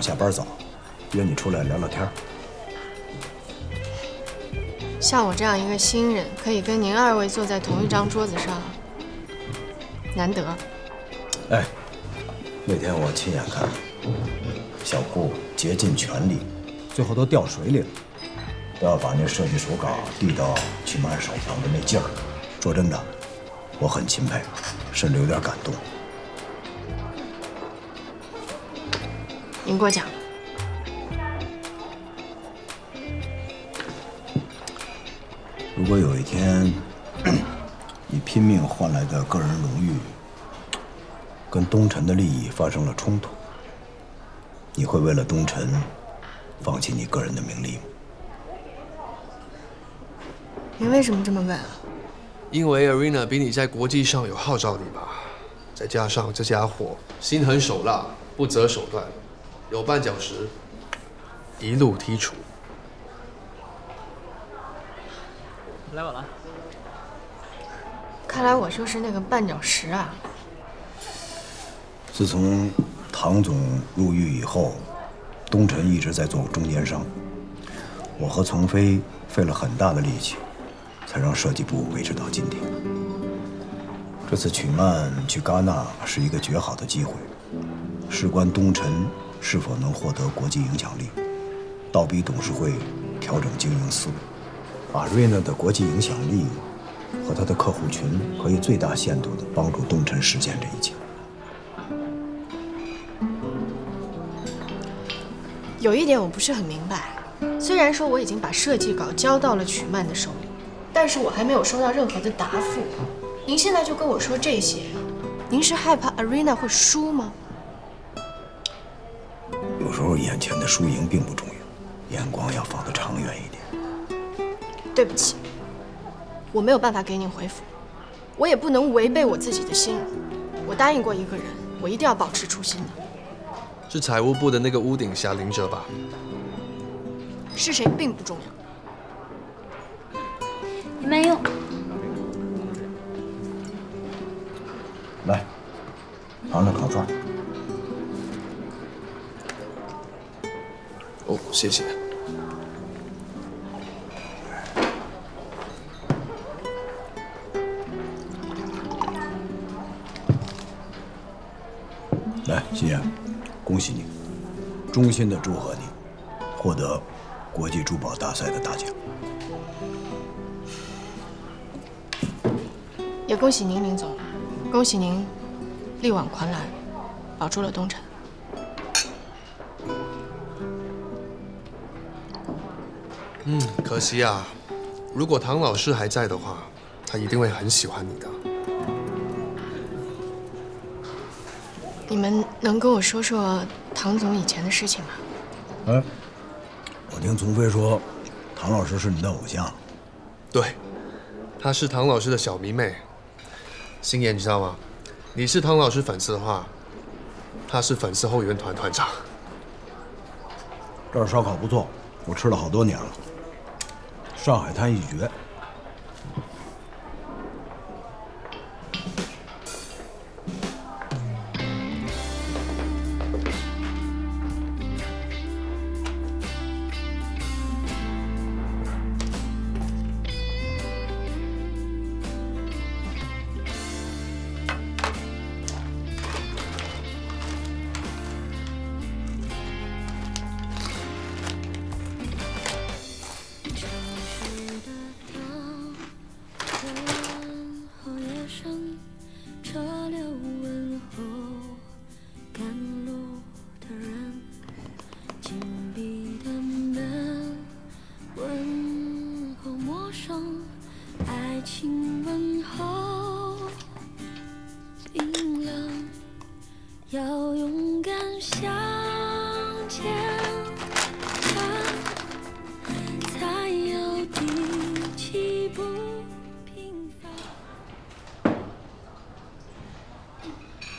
下班早，约你出来聊聊天。像我这样一个新人，可以跟您二位坐在同一张桌子上，难得。哎，那天我亲眼看，小顾竭尽全力，最后都掉水里了，都要把那设计手稿递到曲曼手上的那劲儿，说真的，我很钦佩，甚至有点感动。您过奖。如果有一天，你拼命换来的个人荣誉，跟东辰的利益发生了冲突，你会为了东辰，放弃你个人的名利吗？您为什么这么问啊？因为 Arena 比你在国际上有号召力吧，再加上这家伙心狠手辣，不择手段。有绊脚石，一路剔除。来晚了。看来我就是那个绊脚石啊。自从唐总入狱以后，东辰一直在做中间商。我和丛飞费了很大的力气，才让设计部维持到今天。这次曲曼去戛纳是一个绝好的机会，事关东辰。是否能获得国际影响力？倒逼董事会调整经营思路，把瑞娜的国际影响力和他的客户群可以最大限度地帮助东辰实现这一切。有一点我不是很明白，虽然说我已经把设计稿交到了曲曼的手里，但是我还没有收到任何的答复。您现在就跟我说这些，您是害怕 Arena 会输吗？有时候眼前的输赢并不重要，眼光要放得长远一点。对不起，我没有办法给你回复，我也不能违背我自己的心。我答应过一个人，我一定要保持初心的。是财务部的那个屋顶下林哲吧？是谁并不重要。你慢用。来，尝尝烤串。哦，谢谢。来，心妍，恭喜你，衷心的祝贺你，获得国际珠宝大赛的大奖。也恭喜您，林总，恭喜您力挽狂澜，保住了东城。嗯，可惜啊。如果唐老师还在的话，他一定会很喜欢你的。你们能跟我说说唐总以前的事情吗？哎，我听丛飞说，唐老师是你的偶像。对，她是唐老师的小迷妹。星爷，你知道吗？你是唐老师粉丝的话，他是粉丝后援团团长。这儿烧烤不错，我吃了好多年了。上海滩一绝。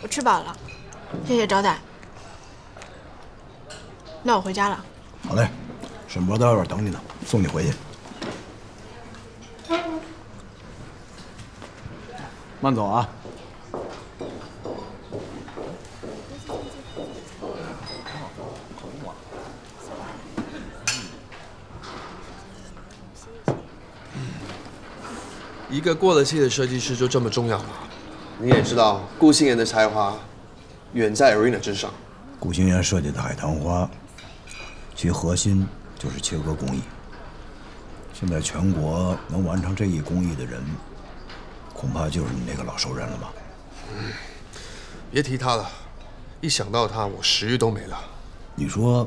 我吃饱了。谢谢招待。那我回家了。好嘞。沈博在外边等你呢送你回去。慢走啊。一个过了气的设计师就这么重要吗？你也知道，顾星妍的才华远在 Arena 之上。顾星妍设计的海棠花，其核心就是切割工艺。现在全国能完成这一工艺的人，恐怕就是你那个老熟人了吧？别提他了，一想到他，我食欲都没了。你说，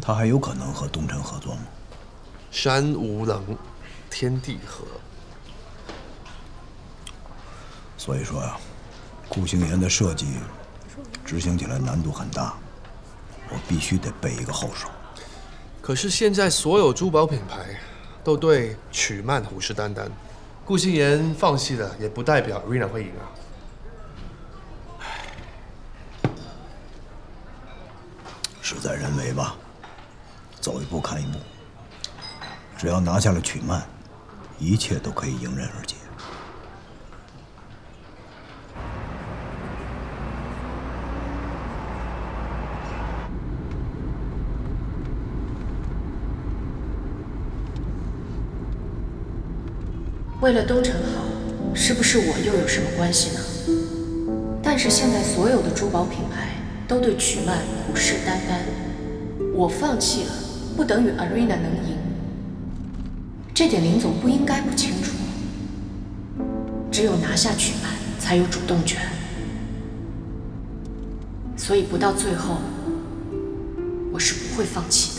他还有可能和东辰合作吗？山无棱，天地合。所以说呀，顾星妍的设计执行起来难度很大，我必须得备一个后手。可是现在所有珠宝品牌都对曲曼虎视眈眈，顾星妍放弃了，也不代表 Rina 会赢啊。事在人为吧，走一步看一步。只要拿下了曲曼，一切都可以迎刃而解。为了东城好，是不是我又有什么关系呢？但是现在所有的珠宝品牌都对曲曼虎视眈眈，我放弃了，不等于 Arena 能赢。这点林总不应该不清楚。只有拿下曲曼，才有主动权。所以不到最后，我是不会放弃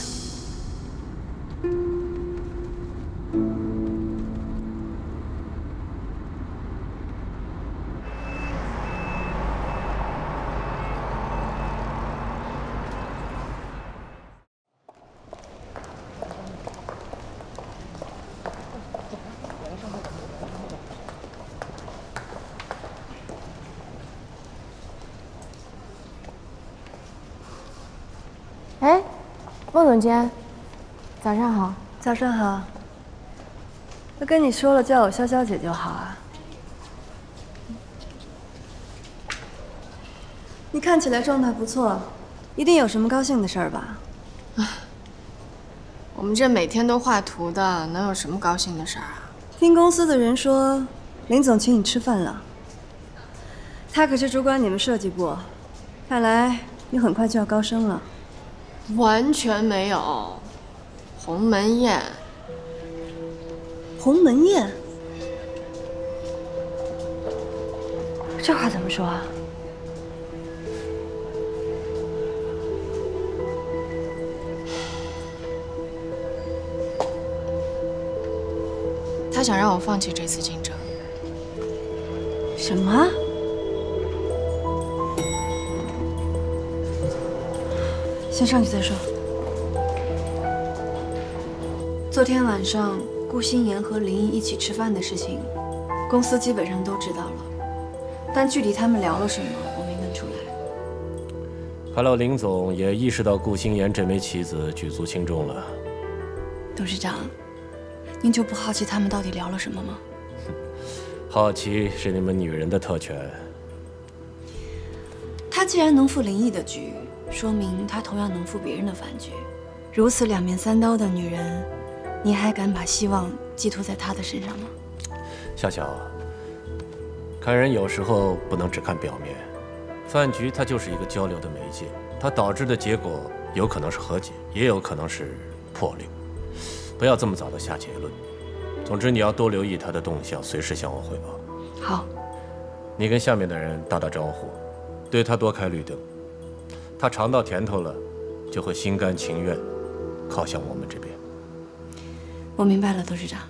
孟总监，早上好。早上好。都跟你说了，叫我潇潇姐就好啊。你看起来状态不错，一定有什么高兴的事儿吧？我们这每天都画图的，能有什么高兴的事儿啊？听公司的人说，林总请你吃饭了。他可是主管你们设计部，看来你很快就要高升了。完全没有，鸿门宴。鸿门宴？这话怎么说啊？他想让我放弃这次竞争。什么？先上去再说。昨天晚上顾心妍和林毅一起吃饭的事情，公司基本上都知道了，但具体他们聊了什么，我没问出来。看来林总也意识到顾心妍这枚棋子举足轻重了。董事长，您就不好奇他们到底聊了什么吗？好奇是你们女人的特权。他既然能赴林毅的局，说明他同样能赴别人的饭局。如此两面三刀的女人，你还敢把希望寄托在他的身上吗？笑笑，看人有时候不能只看表面。饭局它就是一个交流的媒介，它导致的结果有可能是和解，也有可能是破裂。不要这么早的下结论。总之，你要多留意他的动向，随时向我汇报。好，你跟下面的人打打招呼，对他多开绿灯。他尝到甜头了，就会心甘情愿靠向我们这边。我明白了，董事长。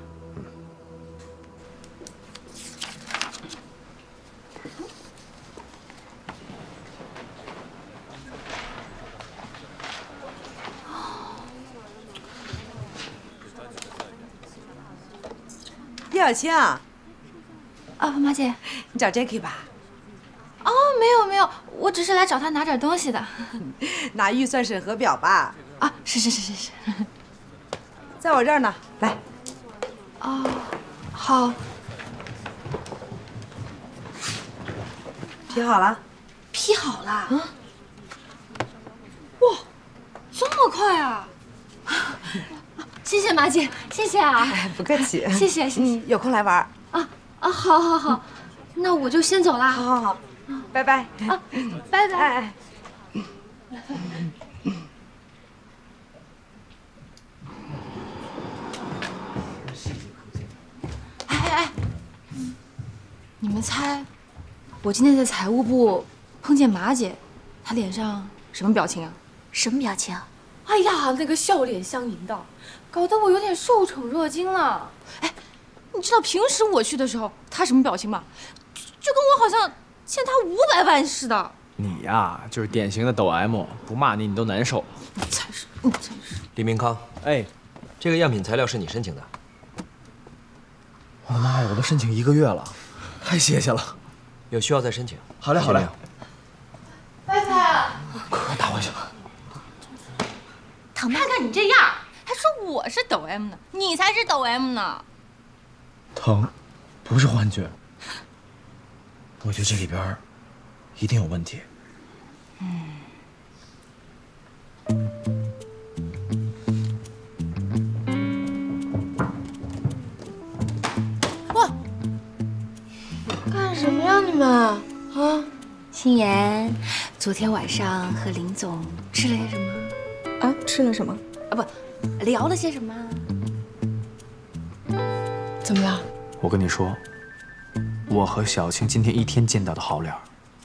叶小青啊，啊，马姐，你找 Jacky 吧？哦，没有没有，我只是来找他拿点东西的。拿预算审核表吧？啊，是是是是是，在我这儿呢。来，哦，好，批好了。批好了。嗯。哇，这么快啊！谢谢马姐，谢谢谢啊，哎，不客气。谢谢谢谢嗯，有空来玩。啊啊，好好好，那我就先走啦。好好好，拜拜。啊，拜拜。哎，哎哎哎，你们猜，我今天在财务部碰见马姐，她脸上什么表情啊？什么表情？哎呀，那个笑脸相迎的，搞得我有点受宠若惊了。哎，你知道平时我去的时候她什么表情吗？就就跟我好像欠他五百万似的。你呀，就是典型的抖 M，不骂你你都难受。你才是，你才是。李明康，哎，这个样品材料是你申请的？我的妈呀，我都申请一个月了，太谢谢了。有需要再申请。好嘞，好嘞。拜拜。快快打回去。看看你这样，还说我是抖 M 呢，你才是抖 M 呢。疼，不是幻觉。我觉得这里边一定有问题。嗯。哇！干什么呀你们？啊？心妍，昨天晚上和林总吃了些什么？啊，吃了什么？啊不，聊了些什么？怎么了？我跟你说，我和小青今天一天见到的好脸，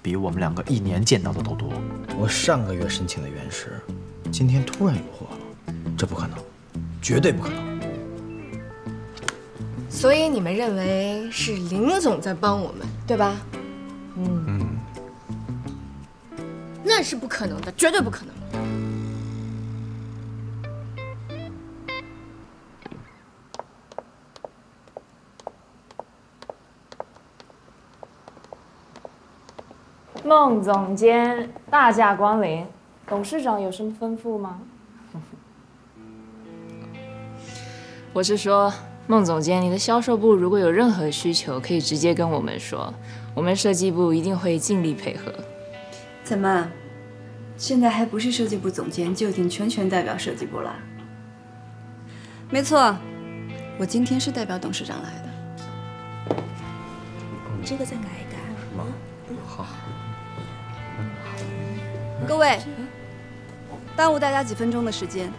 比我们两个一年见到的都多。我上个月申请的原石，今天突然有货了，这不可能，绝对不可能。所以你们认为是林总在帮我们，对吧？嗯嗯，那是不可能的，绝对不可能。孟总监，大驾光临，董事长有什么吩咐吗？我是说，孟总监，你的销售部如果有任何需求，可以直接跟我们说，我们设计部一定会尽力配合。怎么，现在还不是设计部总监，就已经全权代表设计部了？没错，我今天是代表董事长来的。这个再改一改。好。各位，耽误大家几分钟的时间。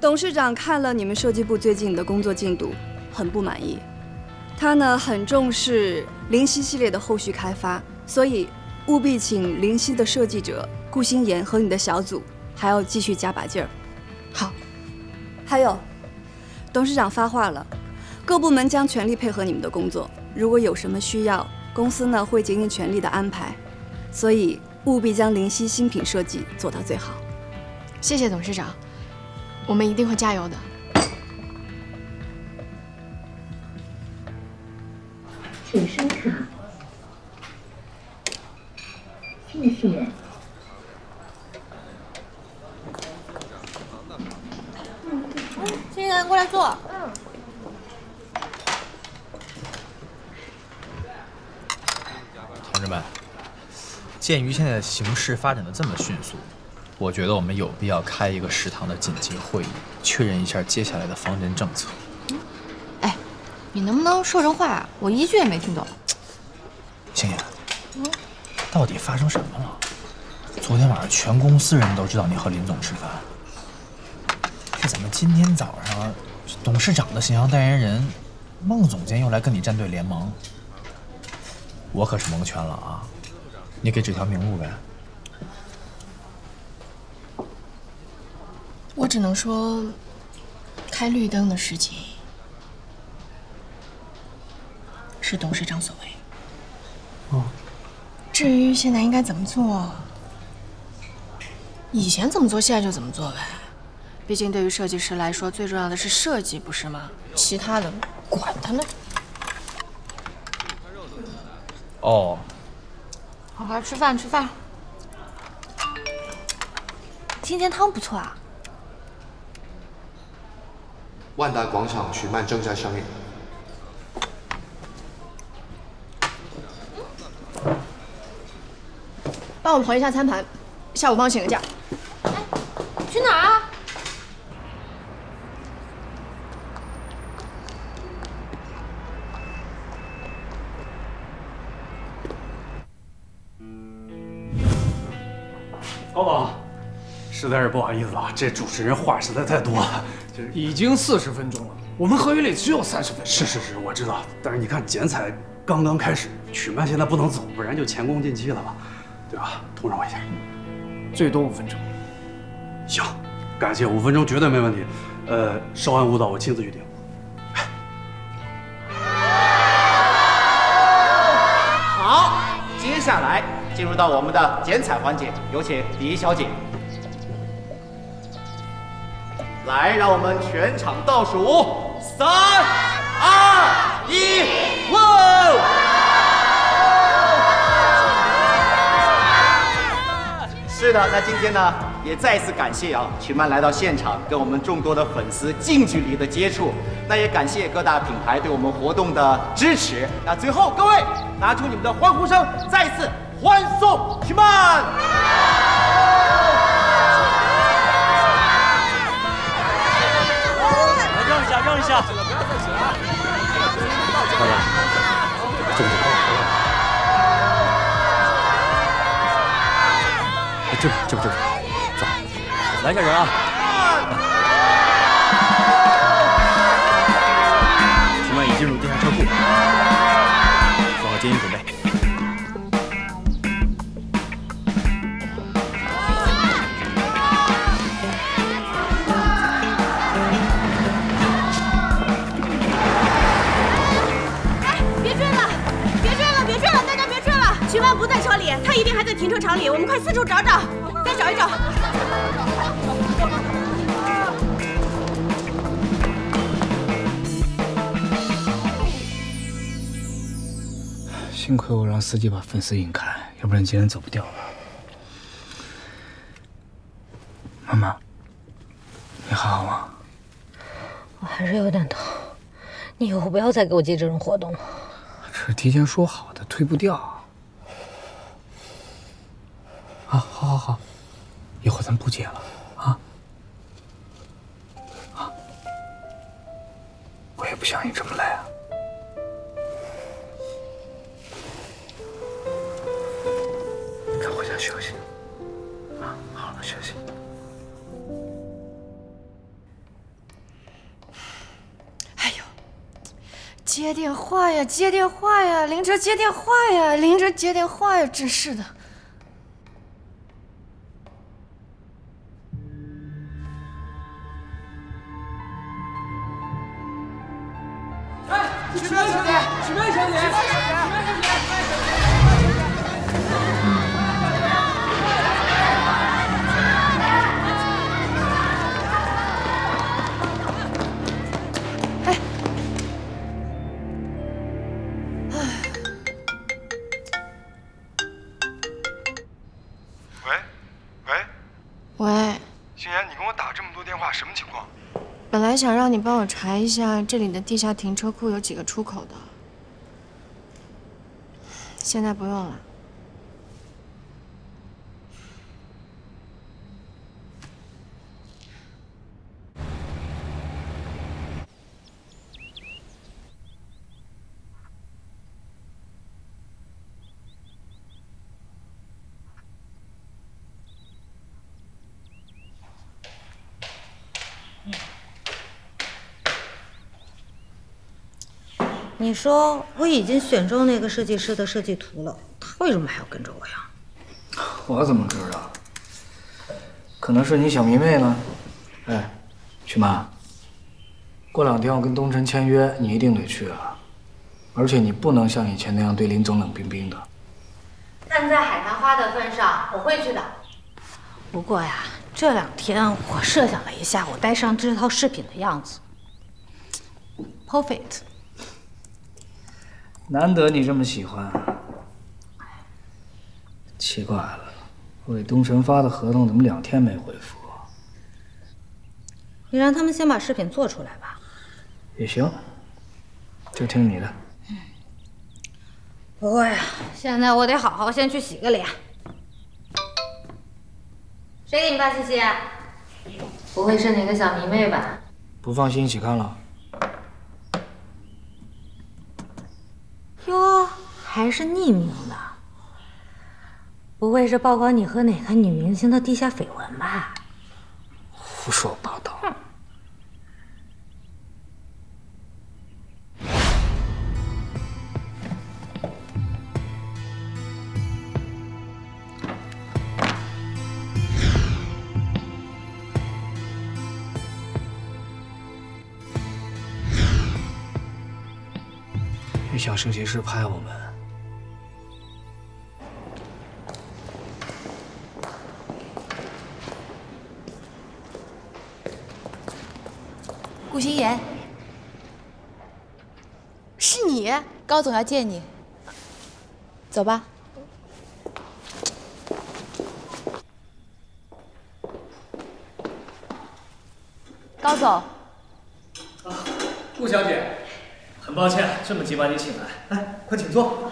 董事长看了你们设计部最近的工作进度，很不满意。他呢很重视灵犀系列的后续开发，所以务必请灵犀的设计者顾心妍和你的小组还要继续加把劲儿。好。还有，董事长发话了，各部门将全力配合你们的工作。如果有什么需要，公司呢会竭尽全力的安排。所以务必将灵犀新品设计做到最好。谢谢董事长，我们一定会加油的。请收卡。谢谢。新人过来坐。嗯。同志们。鉴于现在的形势发展的这么迅速，我觉得我们有必要开一个食堂的紧急会议，确认一下接下来的方针政策。哎，你能不能说人话啊？我一句也没听懂。星爷，到底发生什么了？昨天晚上全公司人都知道你和林总吃饭，这怎么今天早上董事长的形象代言人孟总监又来跟你站队联盟？我可是蒙圈了啊！你给指条明路呗。我只能说，开绿灯的事情是董事长所为。哦。至于现在应该怎么做，以前怎么做，现在就怎么做呗。毕竟对于设计师来说，最重要的是设计，不是吗？其他的管他呢。哦。好好吃饭，吃饭。今天汤不错啊。万达广场曲曼正在上映。帮我回一下餐盘，下午帮我请个假。哎，去哪儿啊？老总，实在是不好意思啊，这主持人话实在太多了，就是已经四十分钟了，我们合约里只有三十分钟。是是是，我知道，但是你看剪彩刚刚开始，曲曼现在不能走，不然就前功尽弃了吧，对吧？通融我一下，最多五分钟。行，感谢，五分钟绝对没问题。呃，稍安勿躁，我亲自去定。入到我们的剪彩环节，有请李小姐。来，让我们全场倒数，三、二、一，哇！是的，那今天呢，也再次感谢啊，曲曼来到现场，跟我们众多的粉丝近距离的接触。那也感谢各大品牌对我们活动的支持。那最后，各位拿出你们的欢呼声，再一次欢送曲曼。让一下，让一下。好了，这个这边这边这边，走，来下人啊！他一定还在停车场里，我们快四处找找，再找一找。幸亏我让司机把粉丝引开，要不然今天走不掉了。妈妈，你还好吗？我还是有点疼，你以后不要再给我接这种活动了。这是提前说好的，推不掉。休息。哎呦。接电话呀，接电话呀，林哲接电话呀，林哲接电话呀，真是的。想让你帮我查一下这里的地下停车库有几个出口的，现在不用了。你说我已经选中那个设计师的设计图了，他为什么还要跟着我呀？我怎么知道？可能是你小迷妹呢。哎，曲妈，过两天我跟东辰签约，你一定得去啊！而且你不能像以前那样对林总冷冰冰的。看在海棠花的份上，我会去的。不过呀，这两天我设想了一下，我戴上这套饰品的样子，perfect。难得你这么喜欢。啊奇怪了，我给东辰发的合同怎么两天没回复？你让他们先把饰品做出来吧。也行，就听你的。不过呀，现在我得好好先去洗个脸。谁给你发信息？不会是哪个小迷妹吧？不放心，一起看了。哟，还是匿名的。不会是曝光你和哪个女明星的地下绯闻吧？胡说八道！想圣骑士拍我们？顾心言，是你，高总要见你，走吧。高总，顾小姐，很抱歉这么急把你请来，来，快请坐。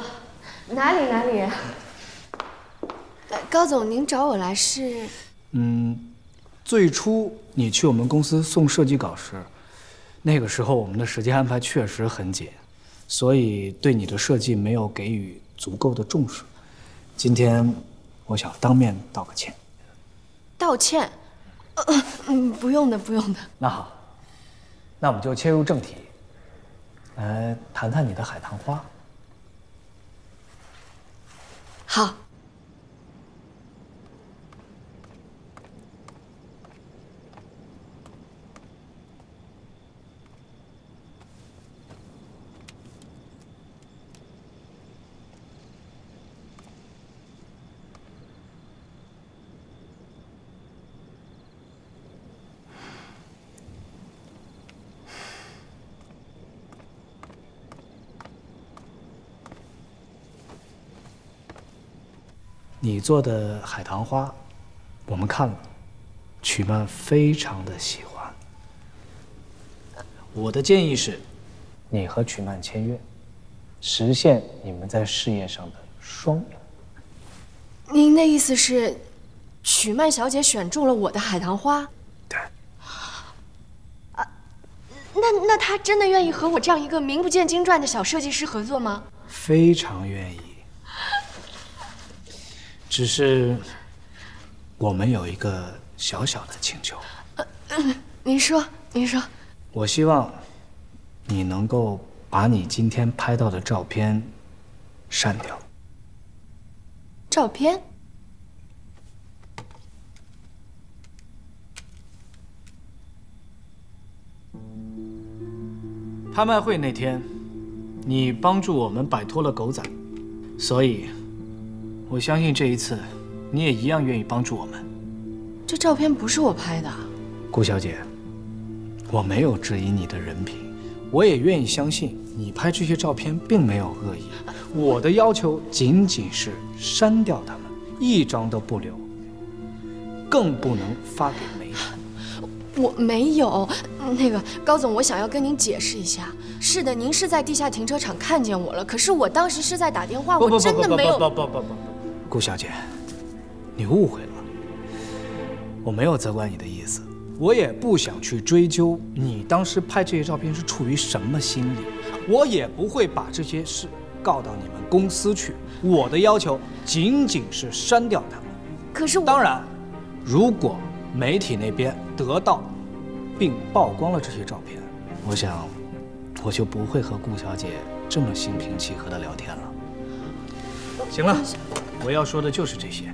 哪里哪里？呃高总，您找我来是？嗯，最初你去我们公司送设计稿时，那个时候我们的时间安排确实很紧，所以对你的设计没有给予足够的重视。今天我想当面道个歉。道歉？呃嗯，不用的，不用的。那好，那我们就切入正题，来谈谈你的海棠花。好。你做的海棠花，我们看了，曲曼非常的喜欢。我的建议是，你和曲曼签约，实现你们在事业上的双赢。您的意思是，曲曼小姐选中了我的海棠花？对。啊，那那她真的愿意和我这样一个名不见经传的小设计师合作吗？非常愿意。只是，我们有一个小小的请求。嗯，您说，您说。我希望你能够把你今天拍到的照片删掉。照片？拍卖会那天，你帮助我们摆脱了狗仔，所以。我相信这一次，你也一样愿意帮助我们。这照片不是我拍的，顾小姐，我没有质疑你的人品，我也愿意相信你拍这些照片并没有恶意。我的要求仅仅是删掉它们，一张都不留，更不能发给媒体。我没有，那个高总，我想要跟您解释一下。是的，您是在地下停车场看见我了，可是我当时是在打电话，我真的没有。不不不不不不，顾小姐，你误会了，我没有责怪你的意思，我也不想去追究你当时拍这些照片是出于什么心理，我也不会把这些事告到你们公司去。我的要求仅仅是删掉它们。可是，当然，如果媒体那边得到并曝光了这些照片，我想我就不会和顾小姐这么心平气和的聊天了。行了，我要说的就是这些，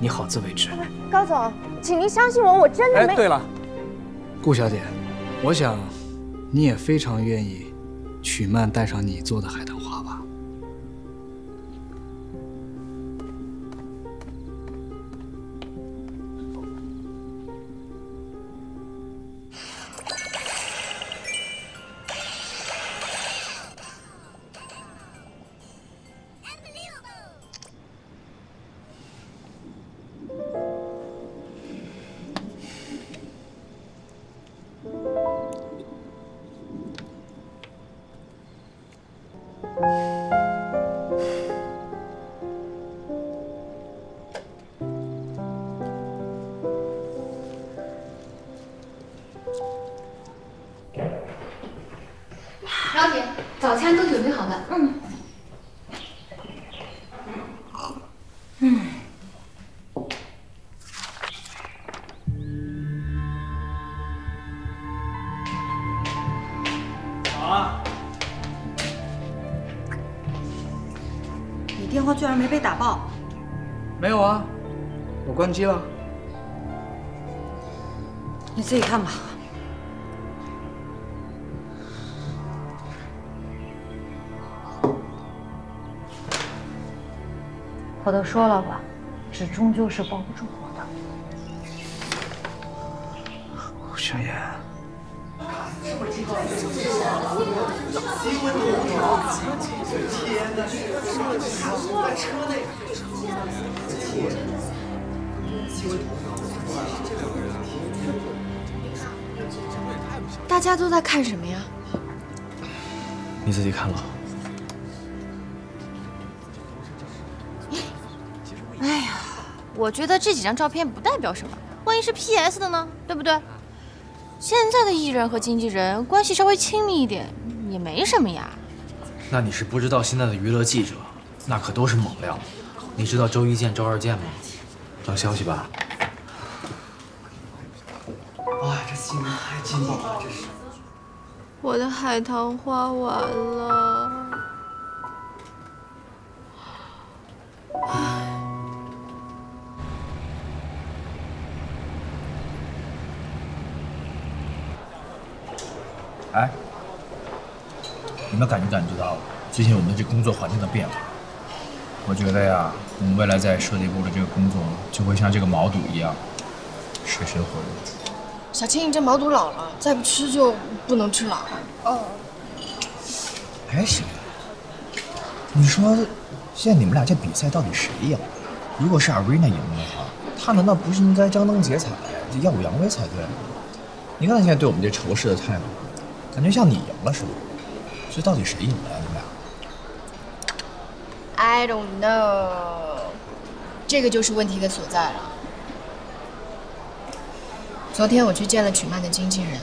你好自为之。高总，请您相信我，我真的没。哎，对了，顾小姐，我想你也非常愿意曲曼带上你做的海棠花我都说了吧，纸终究是包不住火的。香烟。大家都在看什么呀？你自己看了。我觉得这几张照片不代表什么，万一是 PS 的呢？对不对？现在的艺人和经纪人关系稍微亲密一点，也没什么呀。那你是不知道现在的娱乐记者，那可都是猛料。你知道周一见、周二见吗？等消息吧。哇，这新闻太劲爆了，这是。我的海棠花完了。哎，你们感觉感觉到最近我们这工作环境的变化？我觉得呀，我们未来在设计部的这个工作就会像这个毛肚一样，水深火热。小青，你这毛肚老了，再不吃就不能吃了。哦。还，行，你说现在你们俩这比赛到底谁赢了？如果是 Arena 赢了的话，他难道不是应该张灯结彩、耀武扬威才对？你看他现在对我们这仇视的态度，感觉像你赢了似的。这到底谁赢了呀？你们俩？I don't know，这个就是问题的所在了。昨天我去见了曲曼的经纪人，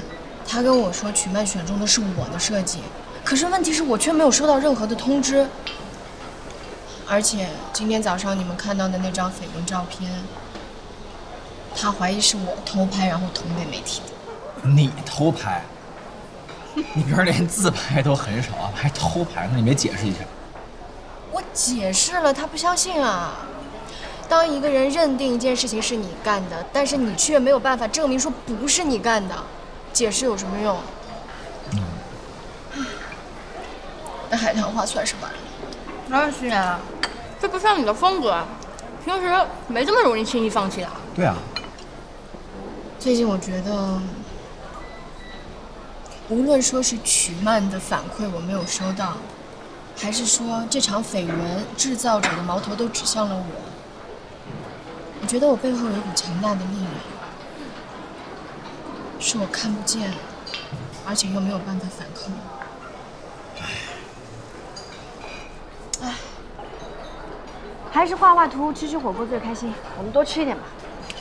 他跟我说曲曼选中的是我的设计，可是问题是我却没有收到任何的通知。而且今天早上你们看到的那张绯闻照片，他怀疑是我偷拍然后捅给媒体的。你偷拍？你别人连自拍都很少啊，还偷拍？呢你没解释一下？我解释了，他不相信啊。当一个人认定一件事情是你干的，但是你却没有办法证明说不是你干的，解释有什么用？嗯。那海棠花算是完了。那是啊，这不像你的风格，平时没这么容易轻易放弃的。对啊。最近我觉得，无论说是曲曼的反馈我没有收到，还是说这场绯闻制造者的矛头都指向了我，我觉得我背后有股强大的力量，是我看不见，而且又没有办法反抗。唉，还是画画图、吃吃火锅最开心。我们多吃一点吧。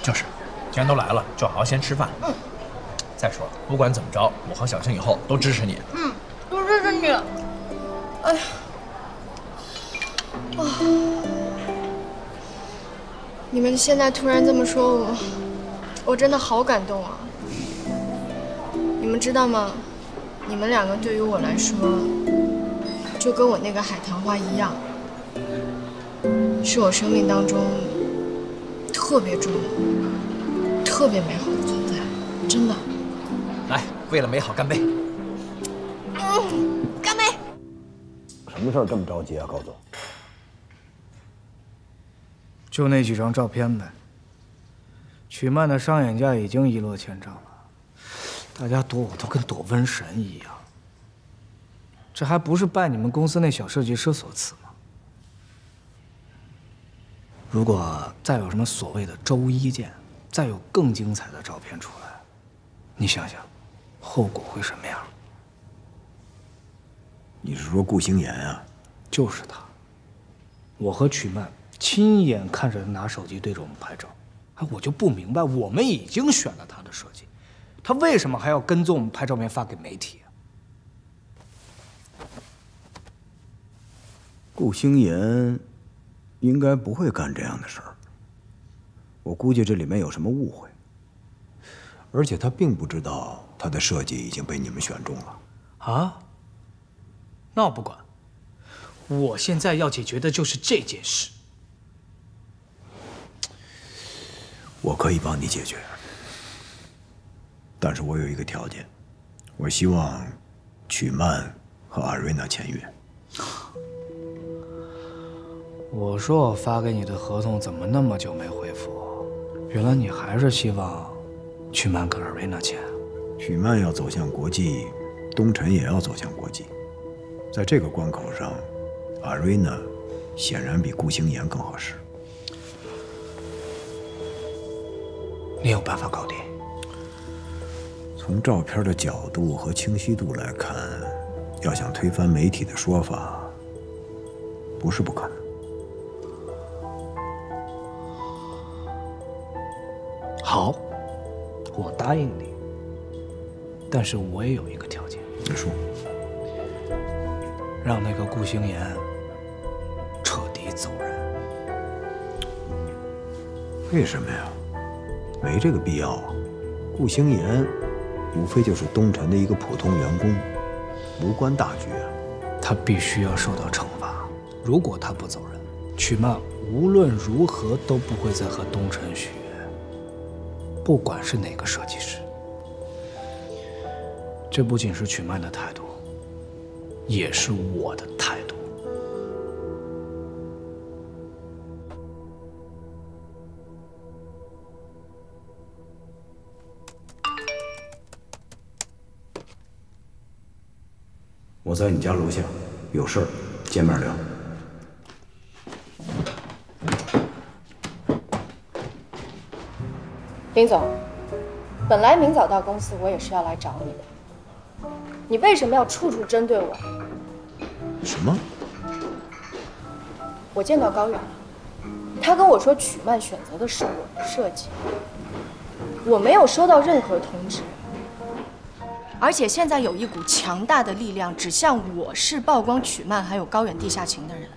就是，既然都来了，就好好先吃饭。嗯。再说了，不管怎么着，我和小青以后都支持你。嗯，都支持你。哎呀，啊！你们现在突然这么说我，我真的好感动啊！你们知道吗？你们两个对于我来说，就跟我那个海棠花一样，是我生命当中特别重要、特别美好的存在，真的。来，为了美好干杯！嗯，干杯！什么事儿这么着急啊，高总？就那几张照片呗。曲曼的商演价已经一落千丈了，大家躲我都跟躲瘟神一样。这还不是拜你们公司那小设计师所赐吗？如果再有什么所谓的周一见，再有更精彩的照片出来，你想想，后果会什么样？你是说顾星言啊？就是他。我和曲曼亲眼看着他拿手机对着我们拍照，哎，我就不明白，我们已经选了他的设计，他为什么还要跟踪我们拍照片发给媒体？顾星言应该不会干这样的事儿。我估计这里面有什么误会，而且他并不知道他的设计已经被你们选中了。啊？那我不管。我现在要解决的就是这件事。我可以帮你解决，但是我有一个条件，我希望曲曼和阿瑞娜签约。我说我发给你的合同怎么那么久没回复？原来你还是希望曲曼跟阿瑞娜签。曲曼要走向国际，东辰也要走向国际，在这个关口上，阿瑞娜显然比顾星言更合适。你有办法搞定？从照片的角度和清晰度来看，要想推翻媒体的说法，不是不可能。好，我答应你。但是我也有一个条件。你说。让那个顾星言彻底走人。为什么呀？没这个必要啊。顾星言无非就是东辰的一个普通员工，无关大局啊。他必须要受到惩罚。如果他不走人，曲曼无论如何都不会再和东辰续约，不管是哪个设计师。这不仅是曲曼的态度，也是我的态度。我在你家楼下，有事儿，见面聊。林总，本来明早到公司，我也是要来找你的。你为什么要处处针对我？什么？我见到高远了，他跟我说曲曼选择的是我的设计，我没有收到任何通知。而且现在有一股强大的力量指向我是曝光曲曼还有高远地下情的人，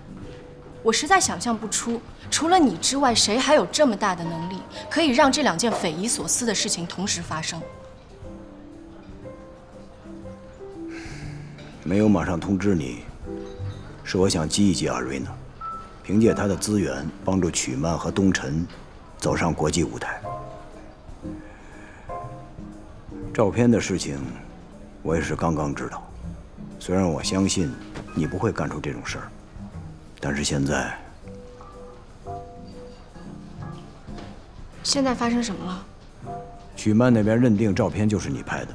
我实在想象不出，除了你之外，谁还有这么大的能力，可以让这两件匪夷所思的事情同时发生。没有马上通知你，是我想激一激阿瑞娜，凭借她的资源帮助曲曼和东辰走上国际舞台。照片的事情。我也是刚刚知道，虽然我相信你不会干出这种事儿，但是现在，现在发生什么了？曲曼那边认定照片就是你拍的，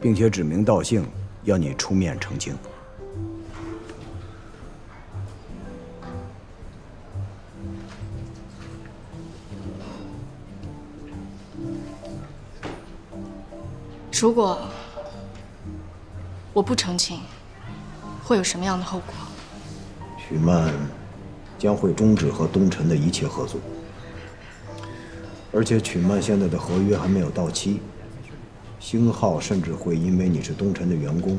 并且指名道姓要你出面澄清。如果。我不澄清，会有什么样的后果？许曼将会终止和东辰的一切合作，而且曲曼现在的合约还没有到期，星浩甚至会因为你是东辰的员工，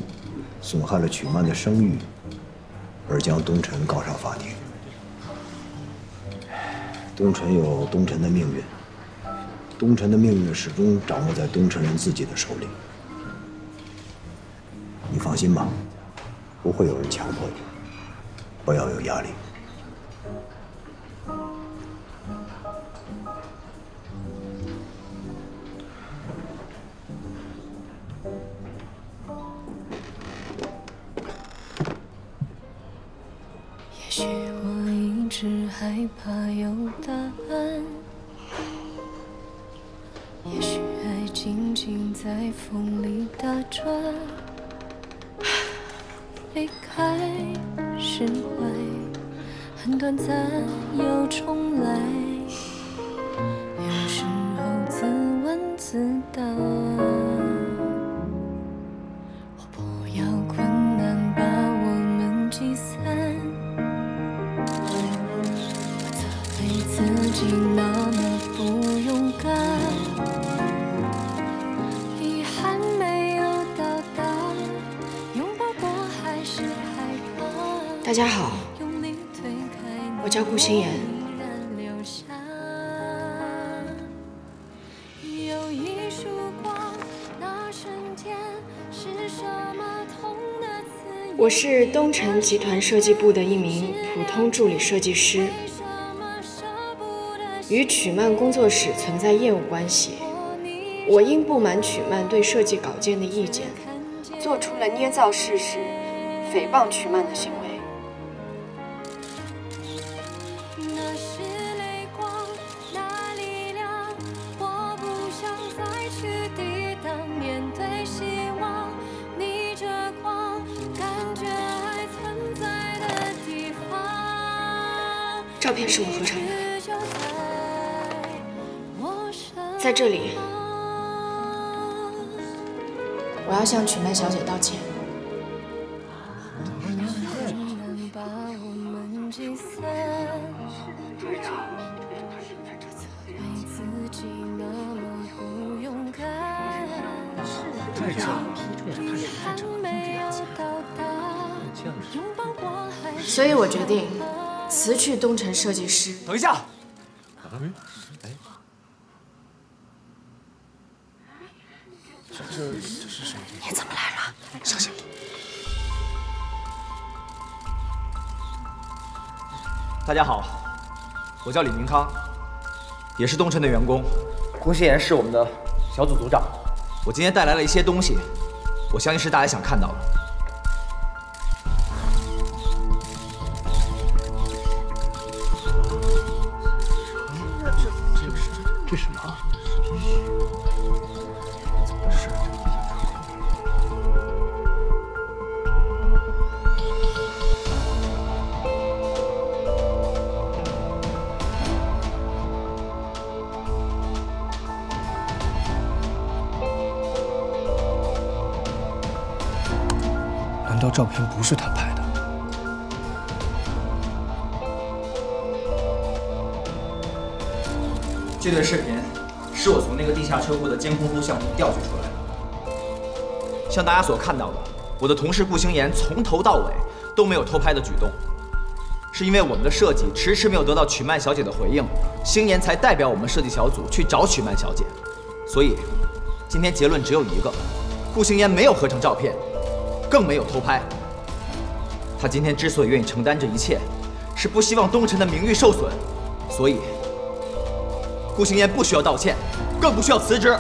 损害了曲曼的声誉，而将东辰告上法庭。东辰有东辰的命运，东辰的命运始终掌握在东辰人自己的手里。你放心吧，不会有人强迫你，不要有压力。大家好，我叫顾心言。我是东城集团设计部的一名普通助理设计师，与曲曼工作室存在业务关系。我因不满曲曼对设计稿件的意见，做出了捏造事实、诽谤曲曼的行为。要向曲曼小姐道歉。所以我决定辞去东城设计师。等一下，这这大家好，我叫李明康，也是东城的员工。龚心言是我们的小组组长。我今天带来了一些东西，我相信是大家想看到的。这段视频是我从那个地下车库的监控录像中调取出来的。像大家所看到的，我的同事顾星言从头到尾都没有偷拍的举动，是因为我们的设计迟迟没有得到曲曼小姐的回应，星言才代表我们设计小组去找曲曼小姐。所以，今天结论只有一个：顾星言没有合成照片，更没有偷拍。他今天之所以愿意承担这一切，是不希望东辰的名誉受损，所以。顾星言不需要道歉，更不需要辞职。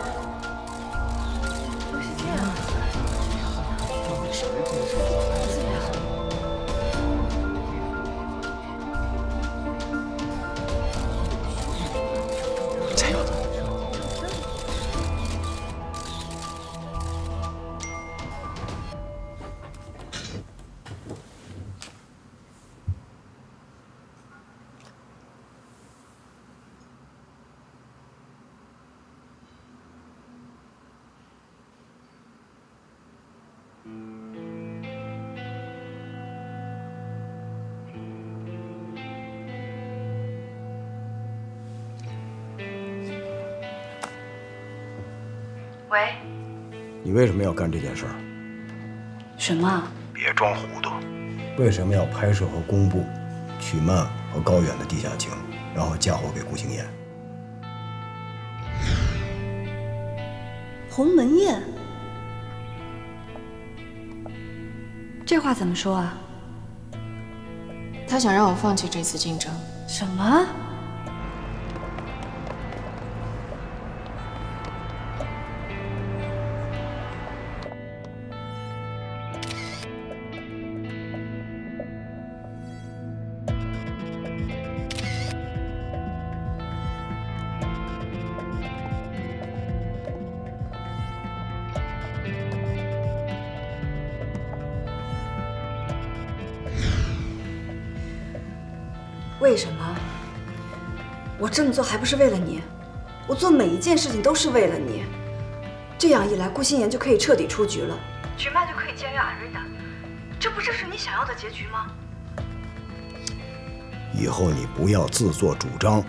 喂，你为什么要干这件事儿？什么？别装糊涂。为什么要拍摄和公布曲曼和高远的地下情，然后嫁祸给顾星言？鸿门宴？这话怎么说啊？他想让我放弃这次竞争。什么？做还不是为了你？我做每一件事情都是为了你。这样一来，顾心言就可以彻底出局了，菊曼就可以签约阿瑞达，这不正是你想要的结局吗？以后你不要自作主张，